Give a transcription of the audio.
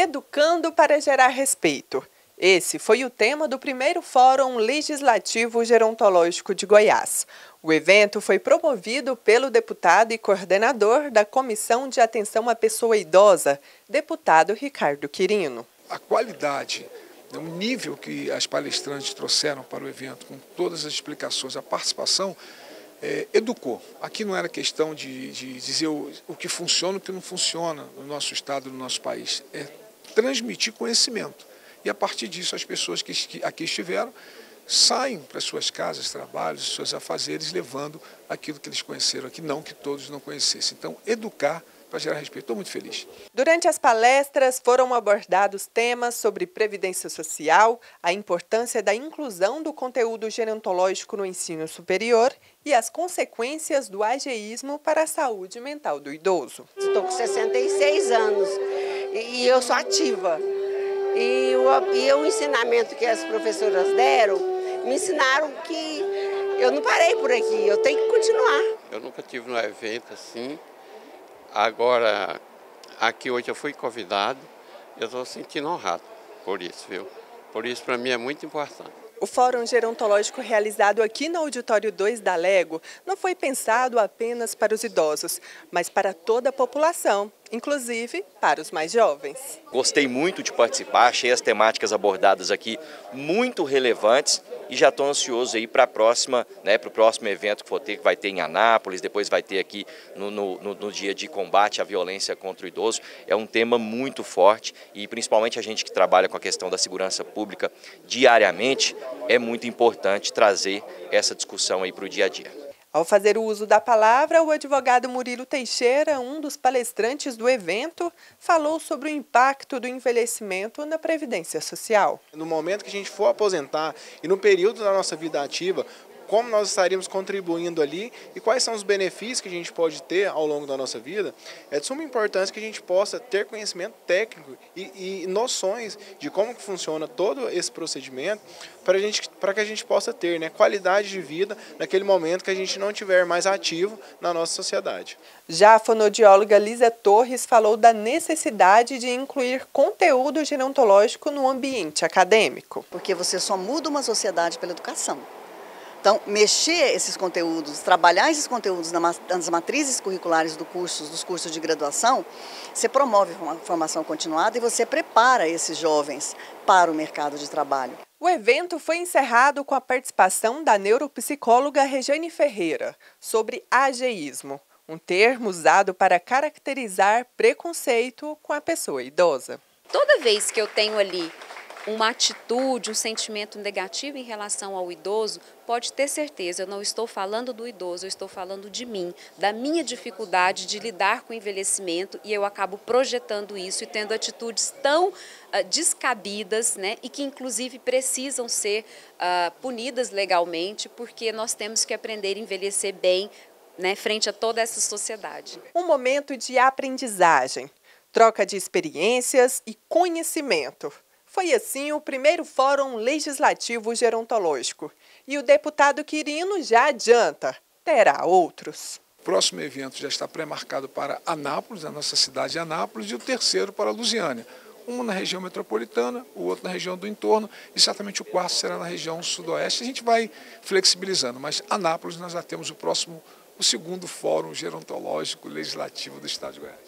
Educando para gerar respeito. Esse foi o tema do primeiro Fórum Legislativo Gerontológico de Goiás. O evento foi promovido pelo deputado e coordenador da Comissão de Atenção à Pessoa Idosa, deputado Ricardo Quirino. A qualidade, o nível que as palestrantes trouxeram para o evento, com todas as explicações, a participação, é, educou. Aqui não era questão de, de dizer o, o, que funciona e o que não funciona no nosso estado, no nosso país. É transmitir conhecimento. E a partir disso, as pessoas que aqui estiveram saem para suas casas, trabalhos, seus afazeres, levando aquilo que eles conheceram aqui, não que todos não conhecessem. Então, educar para gerar respeito. Estou muito feliz. Durante as palestras foram abordados temas sobre previdência social, a importância da inclusão do conteúdo gerontológico no ensino superior e as consequências do ageísmo para a saúde mental do idoso. Estou com 66 anos e eu sou ativa. E o, e o ensinamento que as professoras deram, me ensinaram que eu não parei por aqui, eu tenho que continuar. Eu nunca tive um evento assim. Agora, aqui hoje eu fui convidado, eu estou sentindo honrado por isso, viu? Por isso, para mim, é muito importante. O Fórum Gerontológico realizado aqui no Auditório 2 da Lego não foi pensado apenas para os idosos, mas para toda a população, inclusive para os mais jovens. Gostei muito de participar, achei as temáticas abordadas aqui muito relevantes e já estou ansioso aí para a próxima, né, para o próximo evento que for ter, que vai ter em Anápolis, depois vai ter aqui no, no, no, dia de combate à violência contra o idoso. É um tema muito forte e principalmente a gente que trabalha com a questão da segurança pública diariamente, é muito importante trazer essa discussão aí para o dia a dia. Ao fazer o uso da palavra, o advogado Murilo Teixeira, um dos palestrantes do evento, falou sobre o impacto do envelhecimento na Previdência Social. No momento que a gente for aposentar e no período da nossa vida ativa, como nós estaríamos contribuindo ali e quais são os benefícios que a gente pode ter ao longo da nossa vida, é de suma importância que a gente possa ter conhecimento técnico e, e noções de como que funciona todo esse procedimento para gente, para que a gente possa ter né, qualidade de vida naquele momento que a gente não tiver mais ativo na nossa sociedade. Já a fonodióloga Lisa Torres falou da necessidade de incluir conteúdo gerontológico no ambiente acadêmico. Porque você só muda uma sociedade pela educação. Então, mexer esses conteúdos, trabalhar esses conteúdos nas matrizes curriculares do cursos, dos cursos de graduação, você promove uma formação continuada e você prepara esses jovens para o mercado de trabalho. O evento foi encerrado com a participação da neuropsicóloga Regiane Ferreira sobre ageísmo, um termo usado para caracterizar preconceito com a pessoa idosa. Toda vez que eu tenho ali uma atitude, um sentimento negativo em relação ao idoso, pode ter certeza, eu não estou falando do idoso, eu estou falando de mim, da minha dificuldade de lidar com o envelhecimento e eu acabo projetando isso e tendo atitudes tão uh, descabidas, né, e que inclusive precisam ser uh, punidas legalmente, porque nós temos que aprender a envelhecer bem, né, frente a toda essa sociedade. Um momento de aprendizagem, troca de experiências e conhecimento. Foi assim o primeiro Fórum Legislativo Gerontológico. E o deputado Quirino já adianta, terá outros. O próximo evento já está pré-marcado para Anápolis, a nossa cidade de Anápolis, e o terceiro para Lusiânia. Um na região metropolitana, o outro na região do entorno, e certamente o quarto será na região sudoeste. A gente vai flexibilizando, mas Anápolis nós já temos o próximo, o segundo Fórum Gerontológico Legislativo do Estado de Goiás.